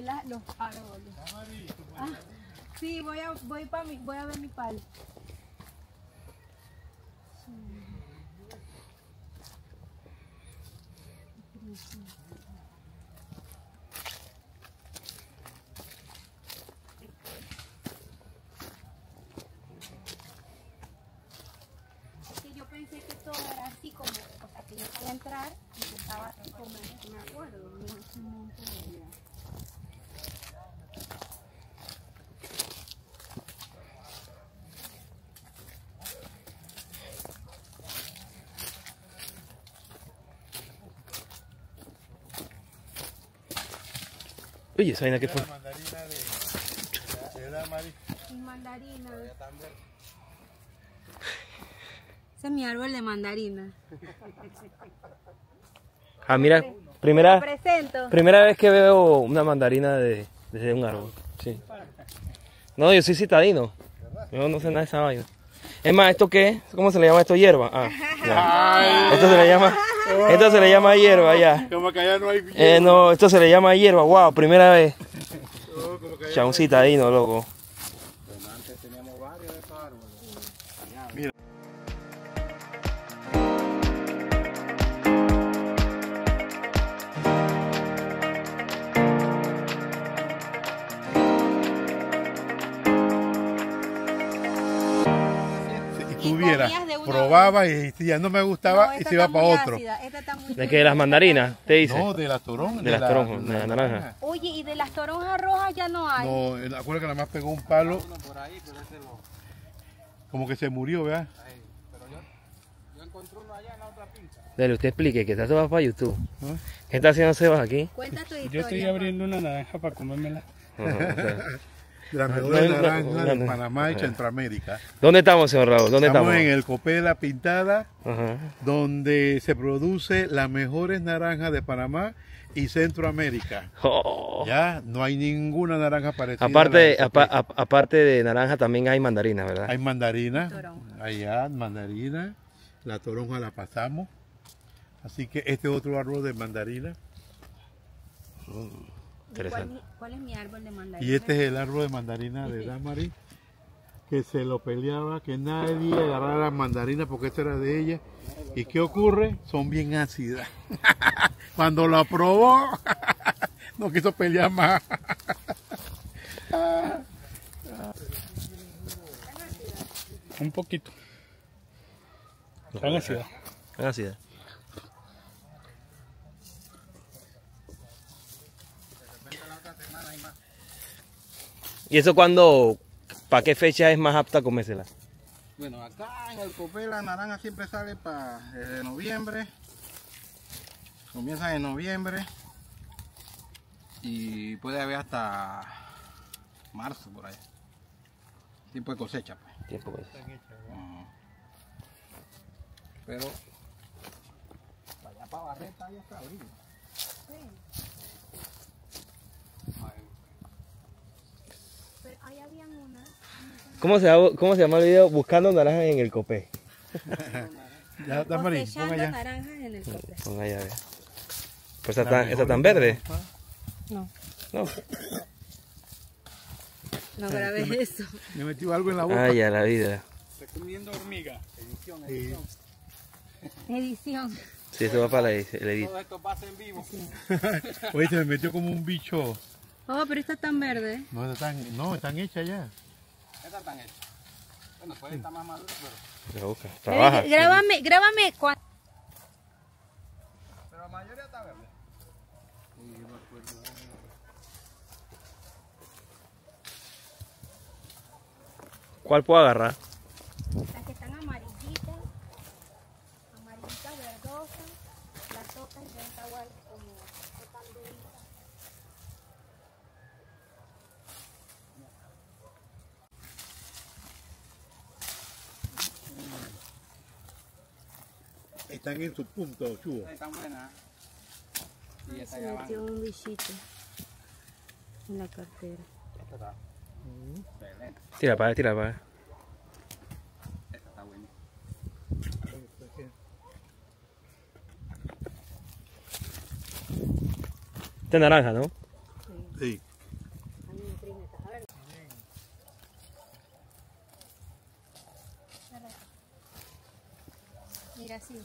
la- los árboles. Ah, sí, voy a, voy, pa mi, voy a ver mi palo. yo pensé que todo era así como, o sea, que yo podía entrar y estaba como, me acuerdo, no es un Oye, esa vaina que fue. Mandarina de, de la Mari. Y mandarina. Ese es mi árbol de mandarina. Ah, mira, primera, primera vez que veo una mandarina de, desde un árbol. Sí. No, yo soy citadino. Yo no sé nada de esa vaina. Es más, ¿esto qué es? ¿Cómo se le llama esto? Hierba. Ah, ya. Esto se le llama, esto se le llama hierba, ya. Como que allá no hay Eh, no, esto se le llama hierba. Wow, primera vez. Ya un citadino, loco. Tuviera, probaba y si ya no me gustaba No, y se iba para otro. ¿De qué? ¿De las mandarinas? ¿Te dice? No, de las toronjas. De las toronjas, de la naranja. Oye, y de las toronjas rojas ya no hay. No, acuerda que nada más pegó un palo. Como que se murió, ¿verdad? Dale, usted explique, que está todo para YouTube. ¿Ah? ¿Qué está haciendo Sebas aquí? Cuenta tu historia. Yo estoy abriendo una naranja para comérmela. Sea, Las No, mejores no, no, de. Panamá y Centroamérica. ¿Dónde estamos, señor Raúl? ¿Dónde Estamos estamos? en el Copé La Pintada, Ajá. donde se produce las mejores naranjas de Panamá y Centroamérica. Oh. Ya no hay ninguna naranja parecida. a la Aparte, apa- ap- aparte de naranja también hay mandarinas, ¿verdad? hay mandarina, Toronja. allá mandarina, la toronja la pasamos. Así que este es otro árbol de mandarina. ¿Y Interesante. ¿Cuál, cuál es mi árbol de mandarina? Y este es el árbol de mandarina de Damari, que se lo peleaba, que nadie agarrara mandarina porque esta era de ella. ¿Y qué ocurre? Son bien ácidas. Cuando lo aprobó, no quiso pelear más. Un poquito. Tan ácida. Así es. ¿Y eso cuando, para qué fecha es más apta a comérsela? Bueno, acá en el copé la naranja siempre sale para noviembre. Comienza en noviembre. Y puede haber hasta marzo por ahí. Tipo de cosecha, pues. Tiempo pues. Ujú. Pero para allá para Barreta ya está abril. Pero ahí habían una. ¿Cómo se, llama, ¿Cómo se llama el video? Buscando naranjas en el copé. Ya, pon Cosechando allá. naranjas en el copé. Ponga allá, vea. Pues esa tan, esa tan verde. No, No. no grabes eso. Me metió algo en la boca. Ay, a la vida. Está comiendo hormiga. Sí. Edición. Sí, eso va para la, edit. Todo esto pasa en vivo. Oye, se me metió como un bicho. Oh, pero está tan verde. No, están, no, están hechas ya. Esta están hechas. Bueno, puede estar más madura, pero, La boca. Trabaja. Eh, grábame, grábame. cua- pero la mayoría está verde. ¿Cuál puedo agarrar? Las que están amarillitas, amarillitas verdosas, las otras ya están igual como están duritas. Están en su punto, chubo. Están buenas. ¿eh? Y ah, se metió un bichito en la cartera. Esta está. Tira para, tira para. Esta está buena. Esta es naranja, ¿no? Sí. Mira, sí.